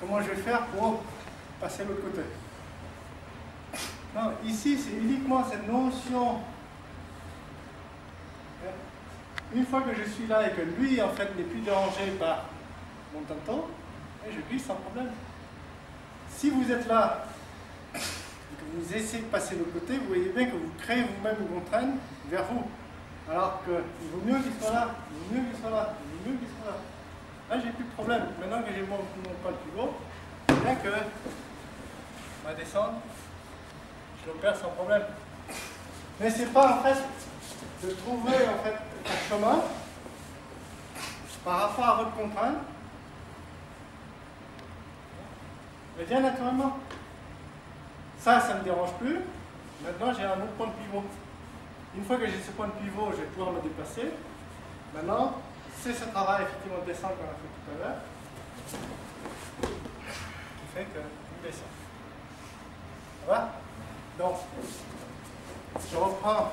comment je vais faire pour passer l'autre côté. Non, ici, c'est uniquement cette notion. Une fois que je suis là et que lui, en fait, n'est plus dérangé par mon tanto, je glisse sans problème. Si vous êtes là et que vous essayez de passer de l'autre côté, vous voyez bien que vous créez vous-même une contrainte vers vous. Alors qu'il vaut mieux qu'il soit là, il vaut mieux qu'il soit là, il vaut mieux qu'il soit là. Là, j'ai plus de problème. Maintenant que j'ai mon, mon pas plus haut, bien que on va descendre, je l'opère sans problème. Mais c'est pas en fait de trouver en fait un chemin par rapport à votre contrainte. Mais bien naturellement. Ça, ça ne me dérange plus. Maintenant, j'ai un autre point de pivot. Une fois que j'ai ce point de pivot, je vais pouvoir me déplacer. Maintenant, c'est ce travail effectivement de descente qu'on a fait tout à l'heure qui fait que nous descend. Ça va? Donc, je reprends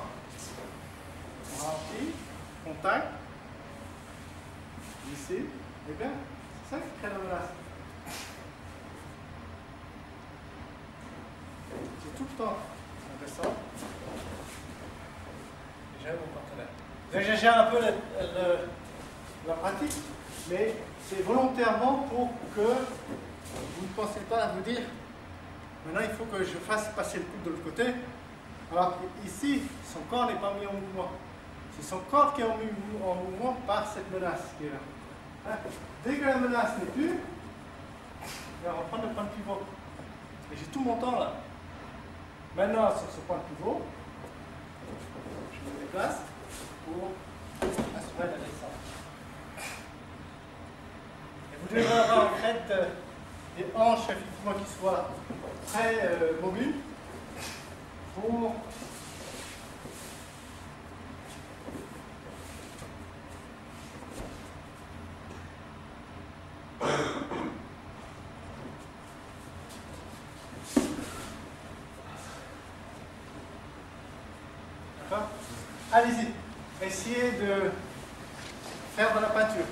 rempli, contact, ici, et bien, c'est ça qui crée la menace. C'est tout le temps, on descend, et j'ai mon partenaire. J'exagère un peu le la pratique, mais c'est volontairement pour que vous ne pensez pas à vous dire maintenant il faut que je fasse passer le coup de l'autre côté. Alors ici, son corps n'est pas mis en mouvement. C'est son corps qui est en, mouvement par cette menace qui est là. Hein? Dès que la menace n'est plus, je vais reprendre le point de pivot. Et j'ai tout mon temps là. Maintenant, sur ce point de pivot, je me déplace pour assurer la descente. Avoir en fait euh, des hanches effectivement qui soient très euh, mobiles pour Allez-y, essayez de faire de la peinture.